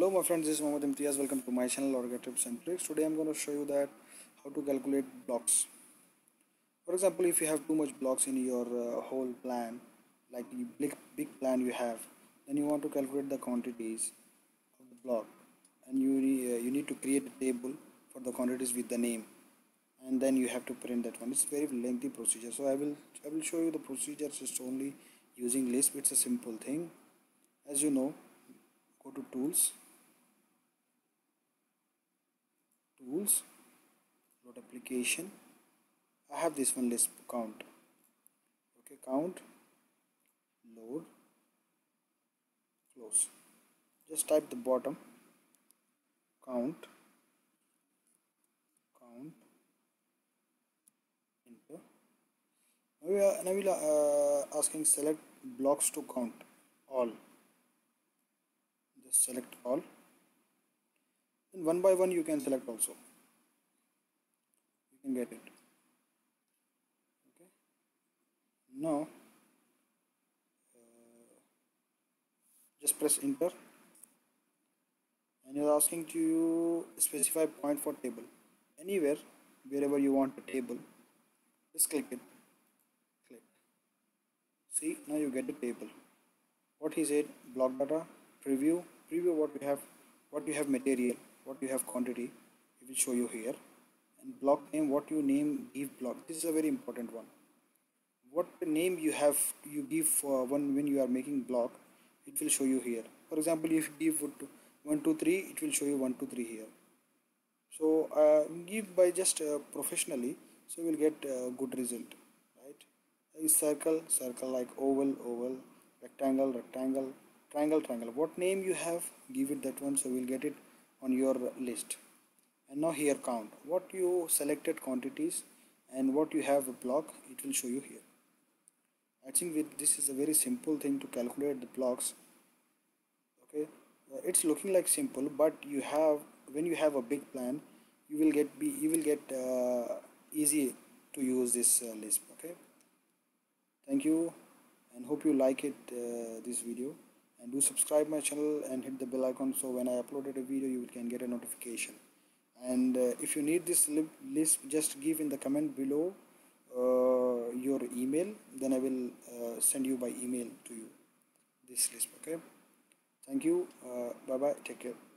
Hello my friends, this is Mohammed Imtiaz. Welcome to my channel Orga Tips and Tricks. Today I'm going to show you that how to calculate blocks. For example, if you have too much blocks in your uh, whole plan, like the big, big plan you have, then you want to calculate the quantities of the block and you, uh, you need to create a table for the quantities with the name and then you have to print that one. It's very lengthy procedure. So I will I will show you the procedure just only using Lisp. It's a simple thing. As you know, go to tools tools load application. I have this one Lisp count. Okay count load close. Just type the bottom count count enter. Now we are, now we are uh, asking select blocks to count all. Just select all and one by one you can select also. You can get it. Okay. Now uh, just press enter. And you're asking to specify point for table. Anywhere wherever you want a table just click it. Click. See now you get the table. What he said block data preview preview what we have what you have material what you have quantity it will show you here. And block name what you name give block. This is a very important one. What name you have you give for one when you are making block it will show you here. For example if you give 1 2 3 it will show you 1 2 3 here. So uh, give by just uh, professionally so we'll get a good result right? Circle circle like oval oval rectangle rectangle triangle triangle. What name you have give it that one so we'll get it on your list. And now here count. What you selected quantities and what you have a block it will show you here. I think with this is a very simple thing to calculate the blocks. Okay? Uh, it's looking like simple but you have when you have a big plan you will get be you will get uh, easy to use this uh, okay? Thank you and hope you like it uh, this video and do subscribe my channel and hit the bell icon so when I uploaded a video you can get a notification. And uh, if you need this Lisp just give in the comment below uh, your email. Then I will uh, send you by email to you this Lisp okay? Thank you. Uh, bye bye take care